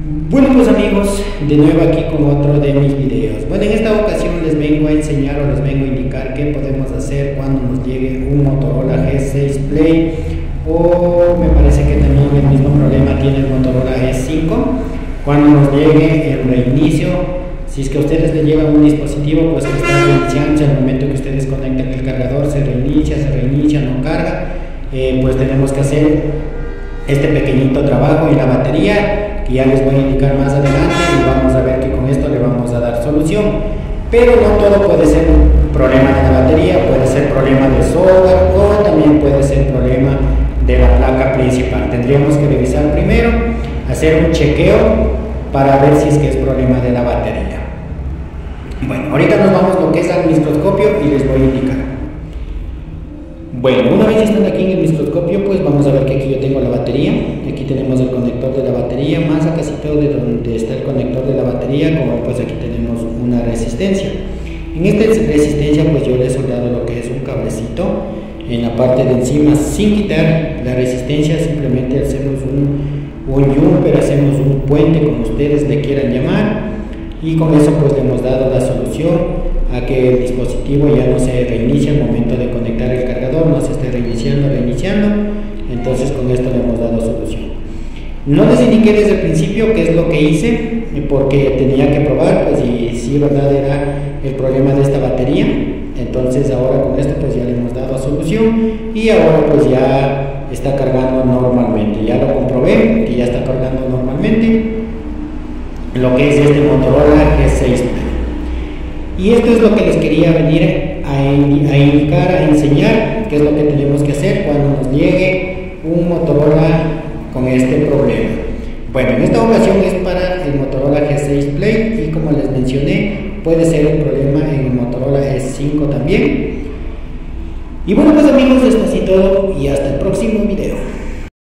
Bueno pues amigos, de nuevo aquí con otro de mis videos. Bueno, en esta ocasión les vengo a enseñar o les vengo a indicar qué podemos hacer cuando nos llegue un Motorola G6 Play o me parece que también el mismo problema tiene el Motorola G5 cuando nos llegue el reinicio si es que a ustedes les lleva un dispositivo pues que está reiniciando al momento que ustedes conectan el cargador se reinicia, se reinicia, no carga eh, pues tenemos que hacer este pequeñito trabajo en la batería que ya les voy a indicar más adelante y vamos a ver que con esto le vamos a dar solución. Pero no todo puede ser problema de la batería, puede ser problema de software o también puede ser problema de la placa principal. Tendríamos que revisar primero, hacer un chequeo para ver si es que es problema de la batería. Bueno, ahorita nos vamos a lo que es al microscopio y les voy a indicar. Bueno, una vez estando aquí en el microscopio, pues vamos a ver que aquí yo tengo la batería. Tenemos el conector de la batería, más todo de donde está el conector de la batería, como pues aquí tenemos una resistencia. En esta resistencia pues yo le he soldado lo que es un cablecito en la parte de encima sin quitar la resistencia, simplemente hacemos un, un jumper, hacemos un puente como ustedes le quieran llamar y con eso pues le hemos dado la solución a que el dispositivo ya no se reinicie al momento entonces con esto le hemos dado solución. No les indiqué desde el principio qué es lo que hice, porque tenía que probar, pues y si verdad era el problema de esta batería, entonces ahora con esto pues ya le hemos dado solución y ahora pues ya está cargando normalmente, ya lo comprobé que ya está cargando normalmente. Lo que es este Motorola G6 y esto es lo que les quería venir a, indicar, a enseñar, qué es lo que tenemos que hacer cuando nos llegue este problema. Bueno, en esta ocasión es para el Motorola G6 Play y como les mencioné, puede ser un problema en el Motorola G5 también. Y bueno pues amigos, esto así todo y hasta el próximo video.